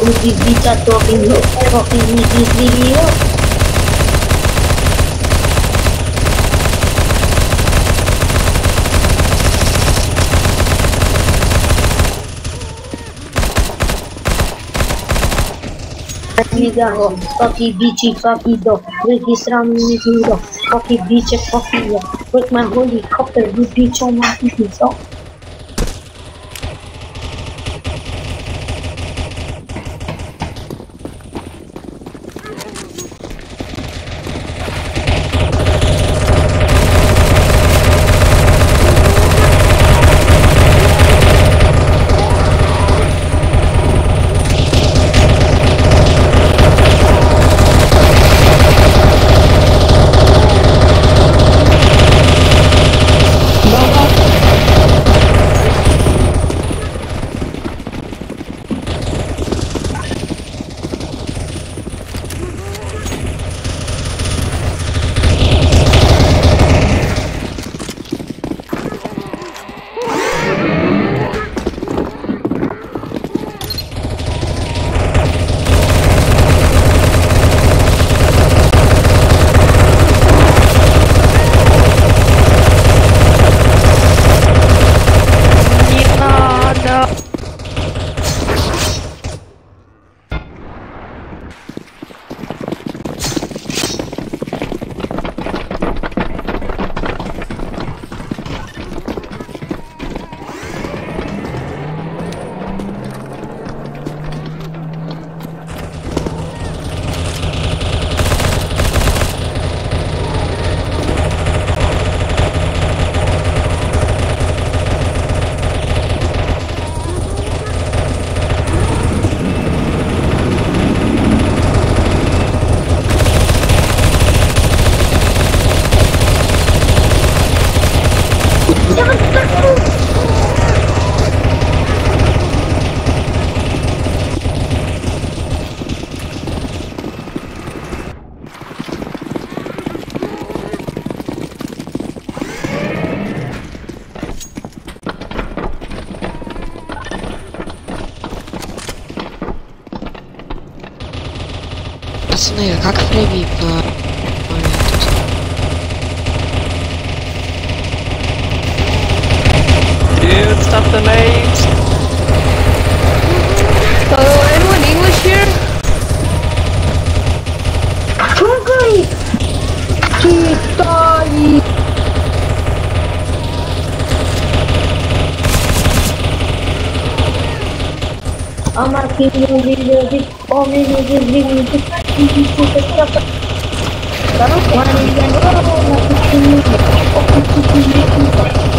Who is Vita talking low? Talking this video? Nigga ho, fucky bitchy, fucky dog, Ricky sram in his noodle, fucky bitch, fucky yeah. With my holy copper, you bitch oh on so. Oh. Пацаны, как проявить на момент? Dude, stop the names. Hello, anyone English here? Чугай! Китай! আমার প্রিয় বিরোধী অবিরোধী Thank you.